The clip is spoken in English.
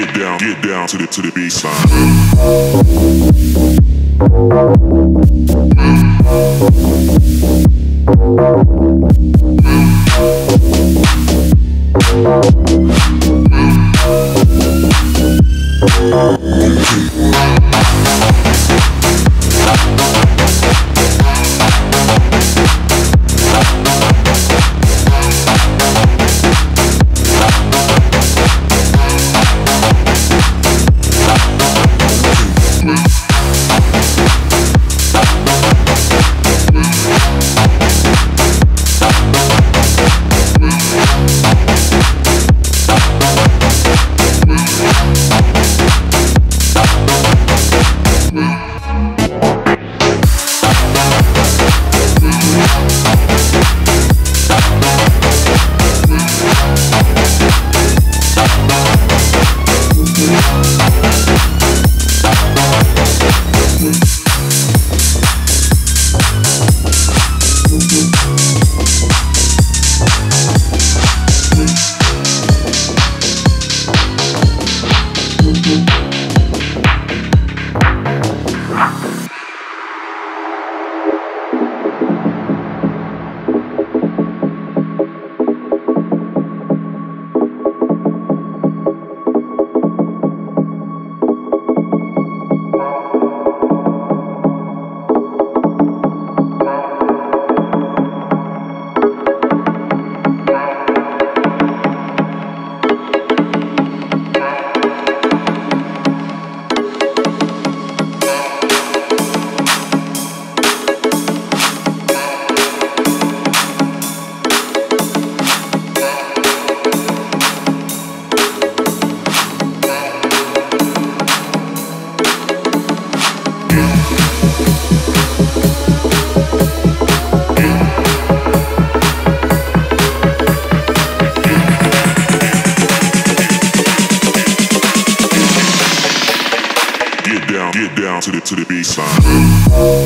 Get down, get down to the to the baseline. down to the to the baseline.